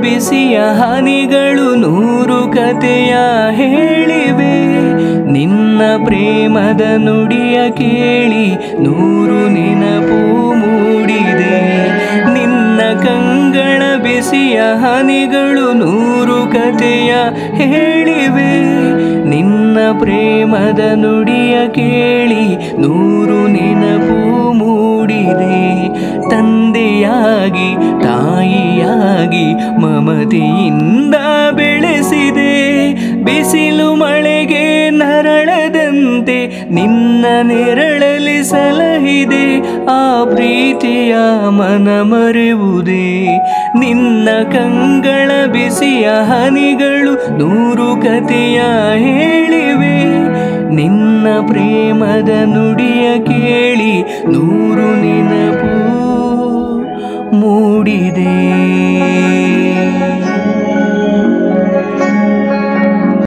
ಬಿಸಿಯ ಹನಿಗಳು ನೂರು ಕಥೆಯ ಹೇಳಿವೆ. ನಿನ್ನ ಪ್ರೇಮದ ನುಡಿಯ ಕೇಳಿ ನೂರು ನೆನಪು ಮೂಡಿದೆ. ನಿನ್ನ ಕಂಗಳ ಬಿಸಿಯ ಹನಿಗಳು ನೂರು ಕಥೆಯ ಹೇಳಿವೆ. ನಿನ್ನ ಪ್ರೇಮದ ನುಡಿಯ ಕೇಳಿ ನೂರು ಮಮತೆಯಿಂದ ಬೆಳೆಸಿದೆ. ಬಿಸಿಲು ಮಳೆಗೆ ನರಳದಂತೆ ನಿನ್ನ ನೆರಳಲಿ ಸಲಹಿದೆ. ಆ ಪ್ರೀತಿಯ ಮನ ಮರೆವುದೇ ನಿನ್ನ ಕಂಗಳ ಬಿಸಿಯ ಹನಿಗಳು ನೂರು ಕಥೆಯ ಹೇಳಿವೆ. ನಿನ್ನ ಪ್ರೇಮದ ನುಡಿಯ ಕೇಳಿ ನೂರು ನೆನಪು ಮೂಡಿದೆ.